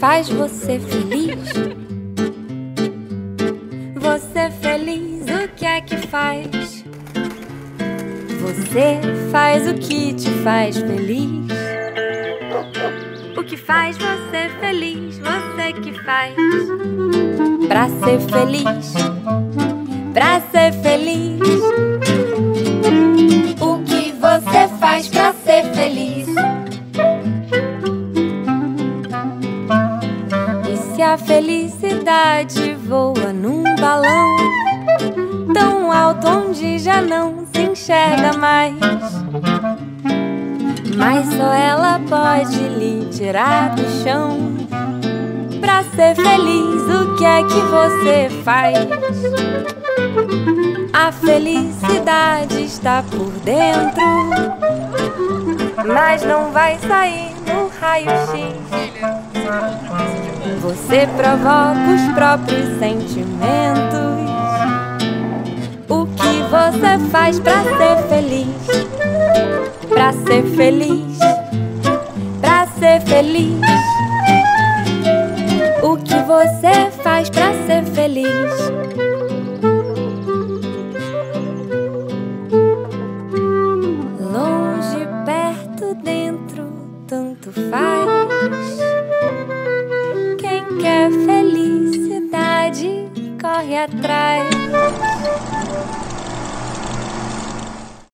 faz você feliz? Você feliz, o que é que faz? Você faz o que te faz feliz? O que faz você feliz? Você que faz pra ser feliz? Pra ser feliz? E se a felicidade voa num balão tão alto onde já não se enxerga mais? Mas só ela pode lhe tirar do chão. Pra ser feliz, o que é que você faz? A felicidade está por dentro, mas não vai sair no raio-x. Você provoca os próprios sentimentos. O que você faz pra ser feliz? Pra ser feliz? Pra ser feliz? O que você faz pra ser feliz? Longe, perto, dentro, tanto faz. e atrás.